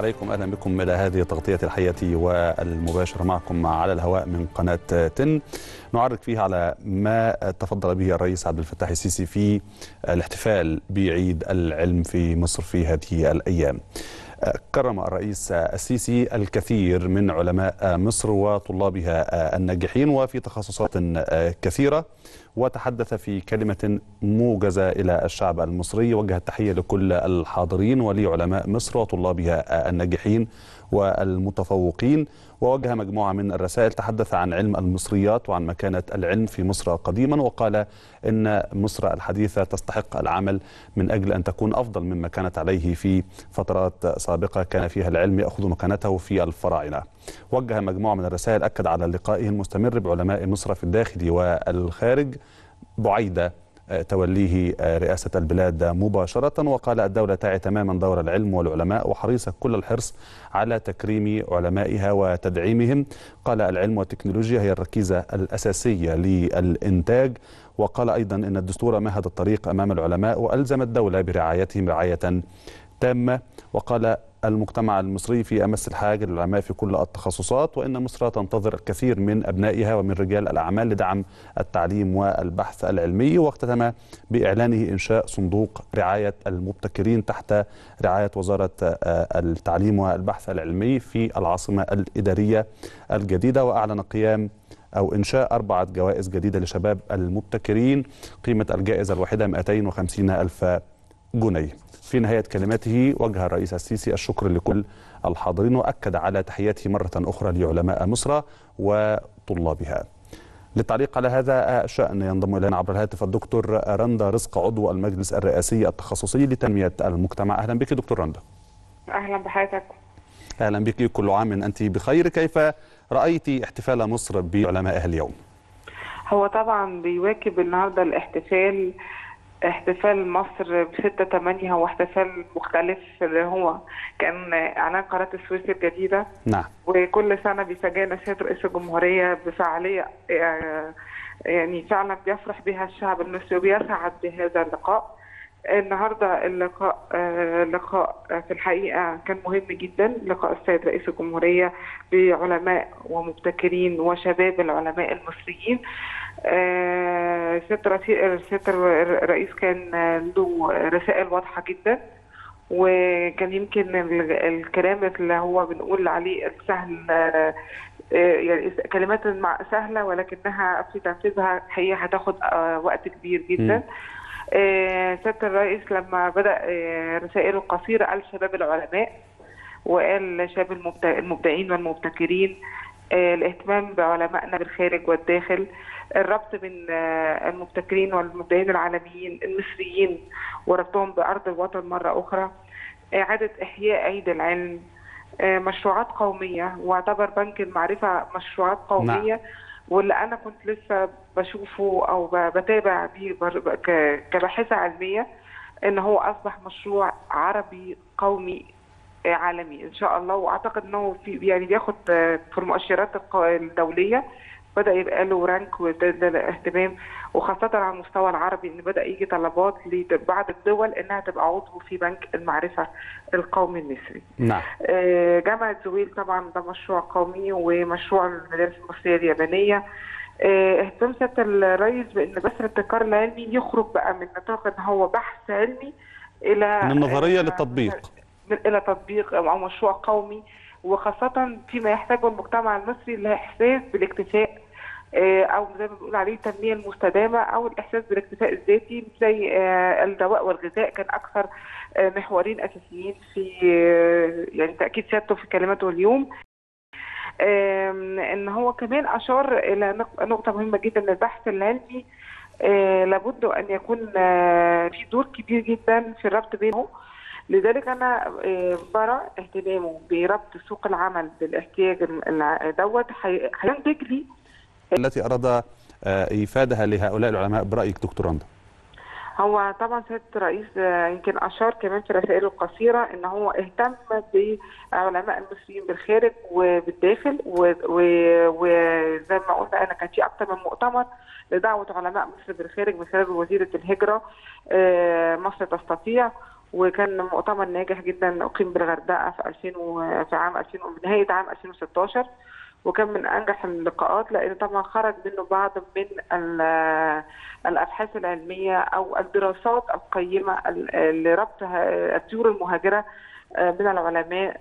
عليكم أهلا بكم إلى هذه التغطيه الحيه والمباشرة. معكم على الهواء من قناة تن. نعرض فيها على ما تفضل به الرئيس عبد الفتاح السيسي في الاحتفال بعيد العلم في مصر في هذه الأيام. كرم الرئيس السيسي الكثير من علماء مصر وطلابها الناجحين وفي تخصصات كثيرة. وتحدث في كلمة موجزة إلى الشعب المصري. وجه التحية لكل الحاضرين ولعلماء مصر وطلابها الناجحين والمتفوقين. ووجه مجموعة من الرسائل تحدث عن علم المصريات وعن مكانة العلم في مصر قديما. وقال إن مصر الحديثة تستحق العمل من أجل أن تكون أفضل مما كانت عليه في فترات سابقة. كان فيها العلم يأخذ مكانته في الفراعنة. وجه مجموعة من الرسائل أكد على لقائه المستمر بعلماء مصر في الداخل والخارج بعيدة توليه رئاسة البلاد مباشرة. وقال الدولة تعي تماما دور العلم والعلماء وحريصة كل الحرص على تكريم علمائها وتدعيمهم. قال العلم والتكنولوجيا هي الركيزة الأساسية للإنتاج. وقال أيضا أن الدستور مهد الطريق أمام العلماء وألزم الدولة برعايتهم رعاية تامة. وقال المجتمع المصري في أمس الحاجة للعلماء في كل التخصصات وإن مصر تنتظر الكثير من أبنائها ومن رجال الأعمال لدعم التعليم والبحث العلمي واختتم بإعلانه إنشاء صندوق رعاية المبتكرين تحت رعاية وزارة التعليم والبحث العلمي في العاصمة الإدارية الجديدة وأعلن قيام أو إنشاء أربعة جوائز جديدة لشباب المبتكرين. قيمة الجائزة الواحدة 250 ألف جنيه في نهاية كلماته وجه الرئيس السيسي الشكر لكل الحاضرين وأكد على تحياته مرة أخرى لعلماء مصر وطلابها. للتعليق على هذا الشأن ينضم إلينا عبر الهاتف الدكتور رندا رزق عضو المجلس الرئاسي التخصصي لتنمية المجتمع. أهلا بك دكتور رندا. أهلا بحضرتك أهلا بك. كل عام أنت بخير. كيف رأيت احتفال مصر بعلمائها اليوم؟ هو طبعا بيواكب النهارده الاحتفال احتفال مصر ب 6 8 هو احتفال مختلف اللي هو كان إعلان قناة السويس الجديدة. نعم. وكل سنة بيفاجئنا سياده رئيس الجمهورية بفعالية يعني فعلا بيفرح بها الشعب المصري وبيسعد بهذا اللقاء. النهارده اللقاء لقاء في الحقيقة كان مهم جدا. لقاء السيد رئيس الجمهورية بعلماء ومبتكرين وشباب العلماء المصريين. سياده الرئيس كان له رسائل واضحة جدا. وكان يمكن الكلام اللي هو بنقول عليه السهل يعني كلمات سهلة ولكنها في تنفيذها هي هتاخد وقت كبير جدا. سيادة الرئيس لما بدأ رسائله القصيرة قال شباب العلماء وقال شباب المبدعين والمبتكرين الاهتمام بعلمائنا بالخارج والداخل الربط بين المبتكرين والمبدعين العالميين المصريين وربطهم بأرض الوطن مرة أخرى إعادة إحياء عيد العلم مشروعات قومية واعتبر بنك المعرفة مشروعات قومية نعم. واللي أنا كنت لسه بشوفه أو بتابع بيه كباحثة علمية إن هو أصبح مشروع عربي قومي عالمي إن شاء الله. وأعتقد إنه في يعني بياخد في المؤشرات الدولية بدأ يبقى له رانك وده اهتمام وخاصة على المستوى العربي إن بدأ يجي طلبات لبعض الدول إنها تبقى عضو في بنك المعرفة القومي المصري. نعم. جامعة زويل طبعا ده مشروع قومي ومشروع المدارس المصرية اليابانية. اهتمام سيادة الرئيس بإن بس الابتكار العلمي يخرج بقى من نطاق إن هو بحث علمي إلى من النظريه للتطبيق. إلى تطبيق أو مشروع قومي وخاصة فيما يحتاجه المجتمع المصري الاحساس بالاكتفاء أو زي ما بنقول عليه التنمية المستدامة أو الإحساس بالاكتفاء الذاتي زي الدواء والغذاء كان أكثر محورين أساسيين في يعني تأكيد سيادته في كلماته اليوم. إن هو كمان أشار إلى نقطة مهمة جدا البحث العلمي لابد أن يكون في دور كبير جدا في الربط بينهم لذلك أنا برى اهتمامه بربط سوق العمل بالاحتياج دوت هينتج لي التي أراد ايفادها لهؤلاء العلماء برأيك دكتور رندا هو طبعا سيادة الرئيس يمكن أشار كمان في رسائله القصيرة إن هو اهتم بعلماء المصريين بالخارج وبالداخل وزي ما قلنا أنا كان في أكثر من مؤتمر لدعوة علماء مصر بالخارج من خلال وزيرة الهجرة مصر تستطيع وكان مؤتمر ناجح جدا أقيم بالغردقة في 2000 و... في عام 2000 نهاية عام 2016 وكان من أنجح اللقاءات لأن طبعا خرج منه بعض من الأبحاث العلمية أو الدراسات القيمة لربط الطيور المهاجرة من العلماء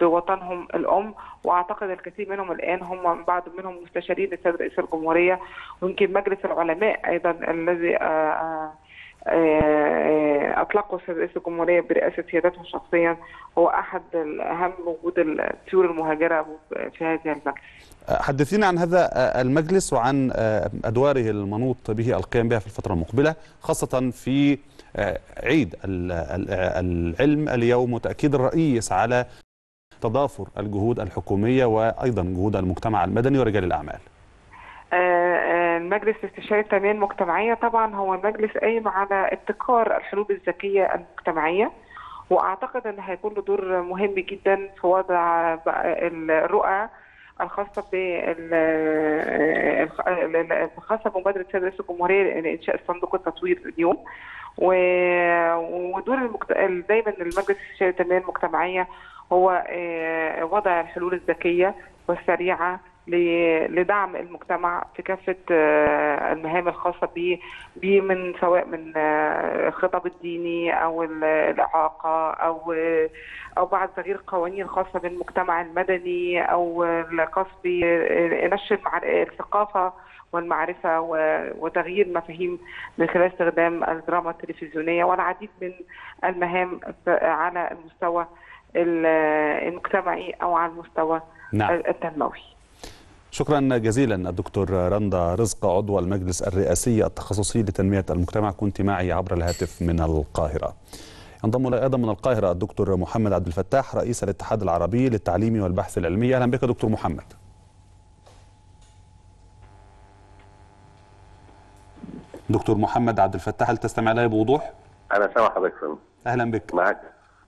بوطنهم الأم. وأعتقد الكثير منهم الآن هم بعض منهم مستشارين للسيد رئيس الجمهورية ويمكن مجلس العلماء أيضا الذي اطلقه السيد رئيس الجمهورية برئاسة سيادته شخصيا هو أحد اهم وجود الطيور المهاجرة في هذه المجلس. حدثينا عن هذا المجلس وعن أدواره المنوط به القيام بها في الفترة المقبلة خاصة في عيد العلم اليوم وتأكيد الرئيس على تضافر الجهود الحكومية وأيضا جهود المجتمع المدني ورجال الأعمال. المجلس الاستشاري التنمية المجتمعية طبعا هو مجلس قايم على ابتكار الحلول الذكية المجتمعية وأعتقد إن هيكون له دور مهم جدا في وضع الرؤى الخاصة الخاصة بمبادرة السيد رئيس الجمهورية لإنشاء صندوق التطوير اليوم ودور. دايما المجلس الاستشاري التنمية المجتمعية هو وضع الحلول الذكية والسريعة لدعم المجتمع في كافة المهام الخاصة به من سواء من الخطاب الديني أو الإعاقة أو أو بعد تغيير قوانين خاصه بالمجتمع المدني أو الخاص بنشر الثقافة والمعرفة وتغيير مفاهيم من خلال استخدام الدراما التلفزيونية والعديد من المهام على المستوى المجتمعي أو على المستوى نعم. التنموي. شكرا جزيلا الدكتور رندا رزق عضو المجلس الرئاسي التخصصي لتنمية المجتمع. كنت معي عبر الهاتف من القاهرة. ينضم إلى أيضا من القاهرة الدكتور محمد عبد الفتاح رئيس الاتحاد العربي للتعليم والبحث العلمي. أهلا بك دكتور محمد. دكتور محمد عبد الفتاح هل تستمع لي بوضوح؟ أنا سامع حضرتك أهلا بك. معك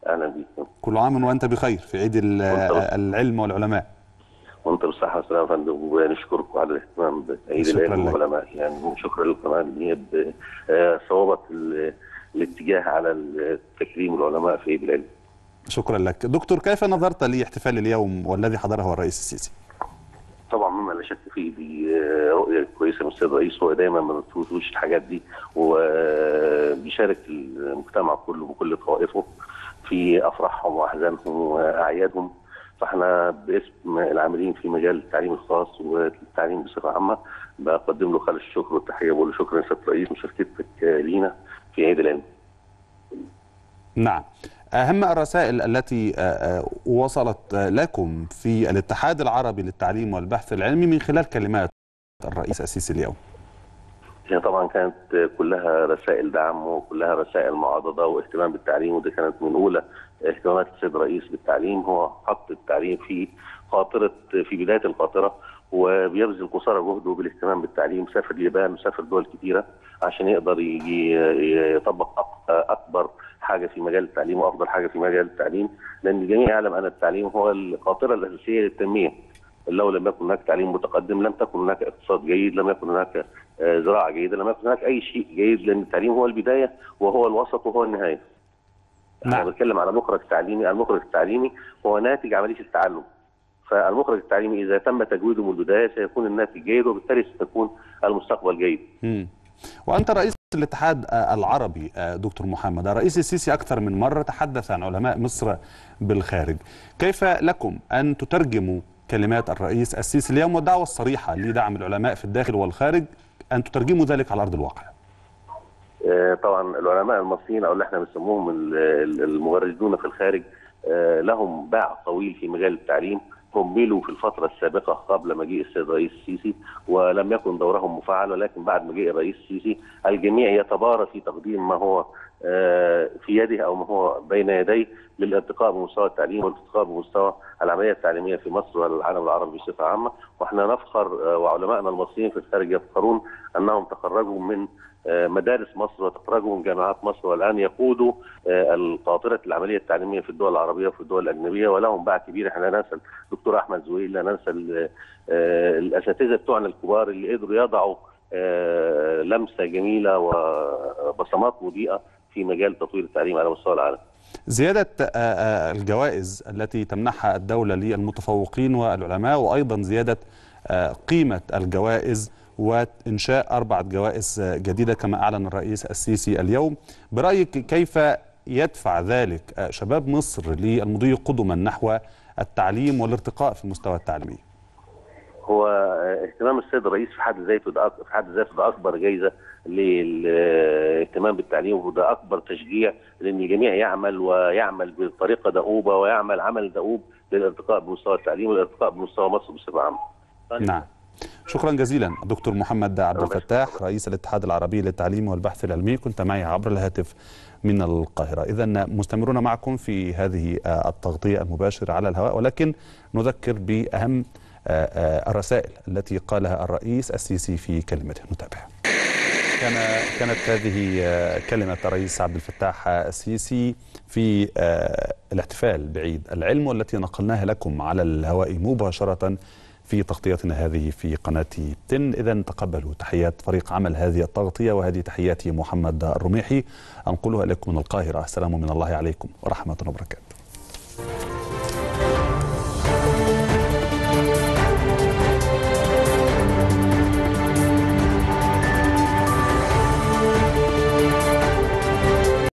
أهلا بك كل عام وأنت بخير في عيد العلم والعلماء. وانت بالصحه والسلامه يا فندم ونشكركم على الاهتمام بعيد العلم والعلماء يعني شكرا لكم ان هي صوبت الاتجاه على تكريم العلماء في عيد العلم. شكرا لك دكتور كيف نظرت لاحتفال اليوم والذي حضره الرئيس السيسي؟ طبعا مما لا شك فيه دي رؤيه كويسة من السيد الرئيس هو دايما ما بتفوتوش الحاجات دي وبيشارك المجتمع كله بكل طوائفه في أفراحهم وأحزانهم وأعيادهم فاحنا باسم العاملين في مجال التعليم الخاص والتعليم بصفة عامة بقدم له خالص الشكر والتحية بقول له شكرا يا سياده الرئيس مشاركتك لينا في عيد العلم. نعم. أهم الرسائل التي وصلت لكم في الاتحاد العربي للتعليم والبحث العلمي من خلال كلمات الرئيس السيسي اليوم. هي طبعا كانت كلها رسائل دعم وكلها رسائل معاضده واهتمام بالتعليم ودي كانت من أولى اهتمامات السيد الرئيس بالتعليم. هو حط التعليم في قاطره في بداية القاطره وبيبذل قصارى جهده بالاهتمام بالتعليم. سافر اليابان وسافر دول كثيره عشان يقدر يجي يطبق أكبر حاجة في مجال التعليم وأفضل حاجة في مجال التعليم. لأن الجميع يعلم أن التعليم هو القاطره الأساسية للتنمية. لو لم يكن هناك تعليم متقدم لم تكن هناك اقتصاد جيد لم يكن هناك زراعة جيدة لم يكن هناك أي شيء جيد لأن التعليم هو البداية وهو الوسط وهو النهاية. نعم. أنا بتكلم على مخرج تعليمي المخرج التعليمي هو ناتج عمليه التعلم. فالمخرج التعليمي إذا تم تجويده من البدايه سيكون الناتج جيد وبالتالي سيكون المستقبل جيد. مم. وأنت رئيس الاتحاد العربي دكتور محمد. الرئيس السيسي أكثر من مرة تحدث عن علماء مصر بالخارج. كيف لكم أن تترجموا كلمات الرئيس السيسي اليوم والدعوة الصريحة لدعم العلماء في الداخل والخارج؟ أن تترجموا ذلك على أرض الواقع. طبعا العلماء المصريين أو اللي إحنا بنسموهم المغردون في الخارج لهم باع طويل في مجال التعليم. هملوا في الفترة السابقة قبل مجيء السيد الرئيس السيسي ولم يكن دورهم مفعل ولكن بعد مجيء الرئيس السيسي الجميع يتبارى في تقديم ما هو في يده أو ما هو بين يديه للارتقاء بمستوى التعليم والارتقاء بمستوى العملية التعليمية في مصر والعالم العربي بصفة عامة. وإحنا نفخر وعلمائنا المصريين في الخارج يفخرون أنهم تخرجوا من مدارس مصر وتخرجوا من جامعات مصر والآن يقودوا القاطرة العملية التعليمية في الدول العربية وفي الدول الأجنبية. ولهم باع كبير. إحنا لا ننسى الدكتور أحمد زويل لا ننسى الأساتذة بتوعنا الكبار اللي قدروا يضعوا لمسة جميلة وبصمات مضيئة في مجال تطوير التعليم على مستوى العالم. زيادة الجوائز التي تمنحها الدولة للمتفوقين والعلماء وأيضا زيادة قيمة الجوائز وإنشاء أربعة جوائز جديدة كما أعلن الرئيس السيسي اليوم برأيك كيف يدفع ذلك شباب مصر للمضي قدما نحو التعليم والارتقاء في المستوى التعليمي هو اهتمام السيد الرئيس في حد ذاته ده في حد ذاته ده أكبر جائزه للاهتمام بالتعليم وده أكبر تشجيع لأن الجميع يعمل ويعمل بطريقة دؤوبة ويعمل عمل دؤوب للارتقاء بمستوى التعليم والارتقاء بمستوى مصر بصفة عامة. نعم. شكرا جزيلا دكتور محمد عبد الفتاح رئيس الاتحاد العربي للتعليم والبحث العلمي كنت معي عبر الهاتف من القاهرة إذا مستمرون معكم في هذه التغطية المباشرة على الهواء ولكن نذكر بأهم الرسائل التي قالها الرئيس السيسي في كلمته نتابع كان كانت هذه كلمة الرئيس عبد الفتاح السيسي في الاحتفال بعيد العلم والتي نقلناها لكم على الهواء مباشرة في تغطيتنا هذه في قناة تن. إذا تقبلوا تحيات فريق عمل هذه التغطية وهذه تحياتي محمد الرميحي. أنقلها إليكم من القاهرة. السلام من الله عليكم ورحمة وبركاته.